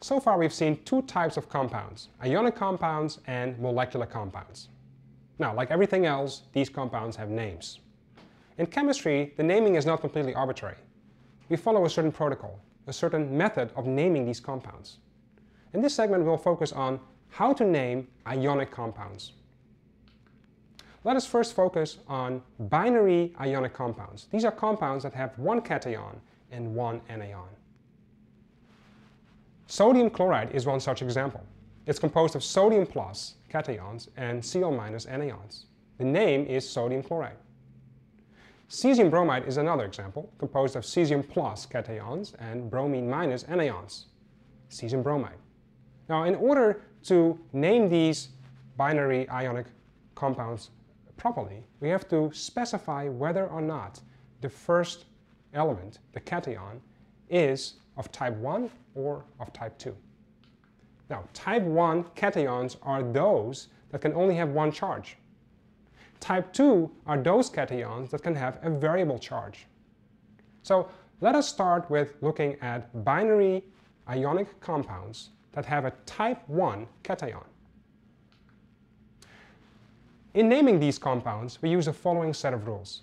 So far we've seen two types of compounds, ionic compounds and molecular compounds. Now, like everything else, these compounds have names. In chemistry, the naming is not completely arbitrary. We follow a certain protocol, a certain method of naming these compounds. In this segment, we'll focus on how to name ionic compounds. Let us first focus on binary ionic compounds. These are compounds that have one cation and one anion. Sodium chloride is one such example. It's composed of sodium plus cations and Cl minus anions. The name is sodium chloride. Cesium bromide is another example, composed of cesium plus cations and bromine minus anions. Cesium bromide. Now, in order to name these binary ionic compounds properly, we have to specify whether or not the first element, the cation, is of type 1 or of type 2. Now, type 1 cations are those that can only have one charge. Type 2 are those cations that can have a variable charge. So let us start with looking at binary ionic compounds that have a type 1 cation. In naming these compounds, we use the following set of rules.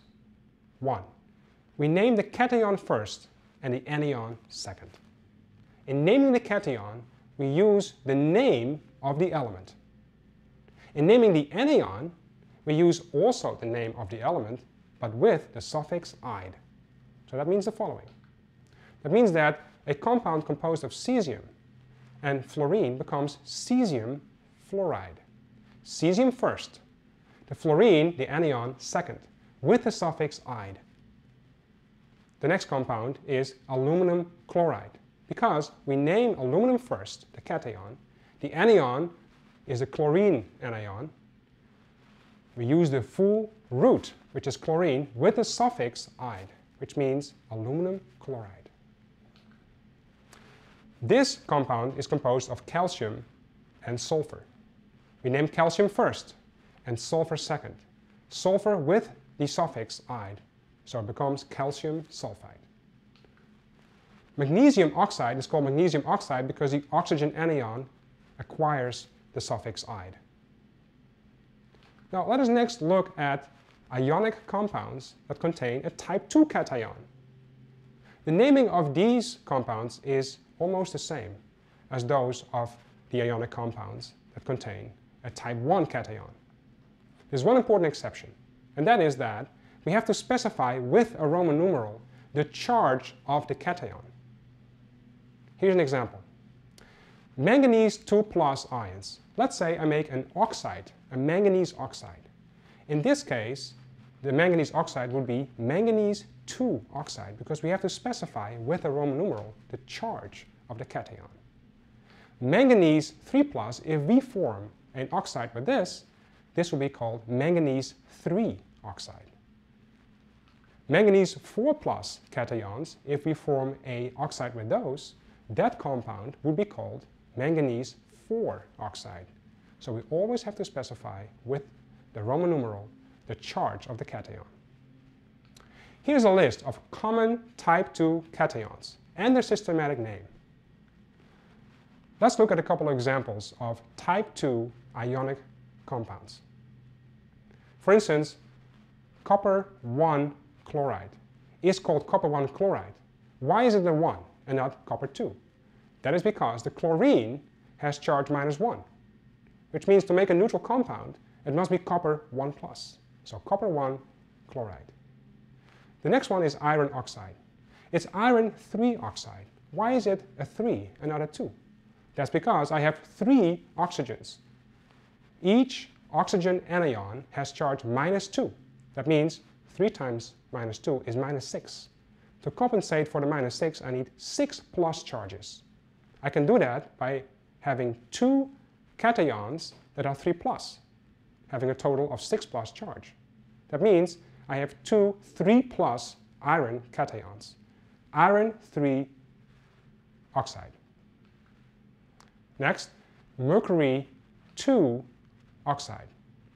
1. We name the cation first and the anion second. In naming the cation, we use the name of the element. In naming the anion, we use also the name of the element, but with the suffix "-ide". So that means the following. That means that a compound composed of cesium and fluorine becomes cesium fluoride. Cesium first, the fluorine, the anion, second, with the suffix "-ide". The next compound is aluminum chloride. Because we name aluminum first, the cation, the anion is a chlorine anion. We use the full root, which is chlorine, with the suffix "-ide", which means aluminum chloride. This compound is composed of calcium and sulfur. We name calcium first and sulfur second. Sulfur with the suffix "-ide". So it becomes calcium sulfide. Magnesium oxide is called magnesium oxide because the oxygen anion acquires the suffix "-ide". Now let us next look at ionic compounds that contain a type 2 cation. The naming of these compounds is almost the same as those of the ionic compounds that contain a type 1 cation. There's one important exception, and that is that we have to specify with a Roman numeral the charge of the cation. Here's an example. Manganese 2 plus ions. Let's say I make an oxide, a manganese oxide. In this case, the manganese oxide would be manganese 2 oxide because we have to specify with a Roman numeral the charge of the cation. Manganese 3 plus, if we form an oxide with this, this will be called manganese 3 oxide. Manganese 4 plus cations, if we form a oxide with those, that compound would be called manganese 4 oxide. So we always have to specify with the Roman numeral the charge of the cation. Here's a list of common type 2 cations and their systematic name. Let's look at a couple of examples of type 2 ionic compounds. For instance, copper 1 chloride is called copper 1 chloride. Why is it a 1 and not copper 2? That is because the chlorine has charge minus 1, which means to make a neutral compound, it must be copper 1 plus. So copper 1 chloride. The next one is iron oxide. It's iron 3 oxide. Why is it a 3 and not a 2? That's because I have three oxygens. Each oxygen anion has charge minus 2. That means 3 times minus 2 is minus 6. To compensate for the minus 6, I need 6 plus charges. I can do that by having two cations that are 3 plus, having a total of 6 plus charge. That means I have two 3 plus iron cations, iron 3 oxide. Next, mercury 2 oxide,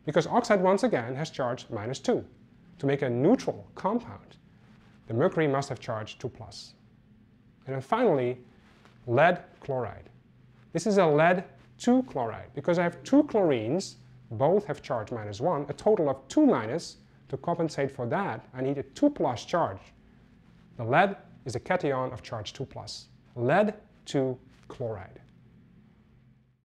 because oxide once again has charge minus 2. To make a neutral compound, the mercury must have charge 2 plus. And then finally, lead chloride. This is a lead 2 chloride because I have two chlorines, both have charge minus 1, a total of 2 minus. To compensate for that, I need a 2 plus charge. The lead is a cation of charge 2 plus. Lead 2 chloride.